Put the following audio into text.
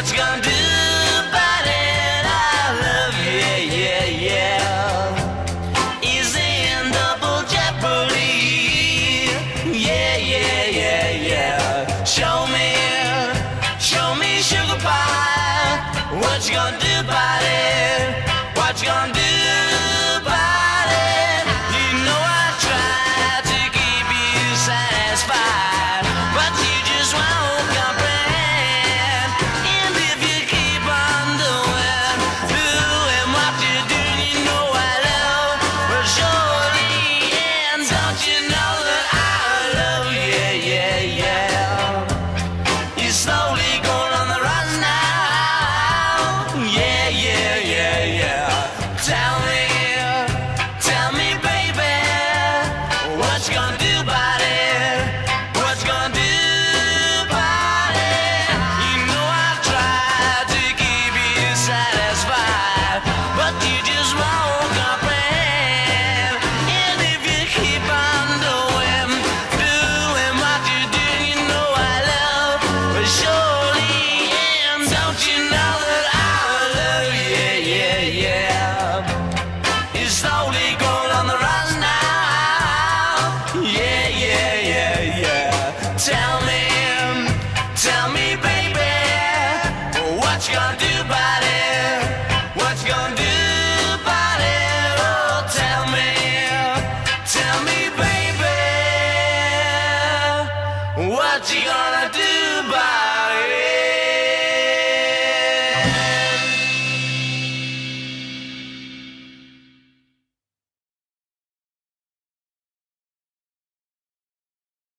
what you gonna do it? I love you, yeah, yeah. In double jeopardy. Yeah, yeah, yeah, yeah. Show me, show me sugar pie. What you gonna it? What you gonna? much gone what you gonna do by